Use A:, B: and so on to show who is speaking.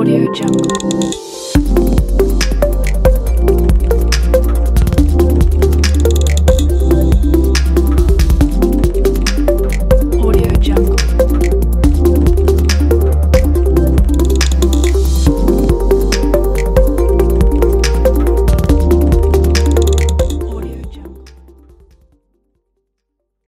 A: Audio Jungle.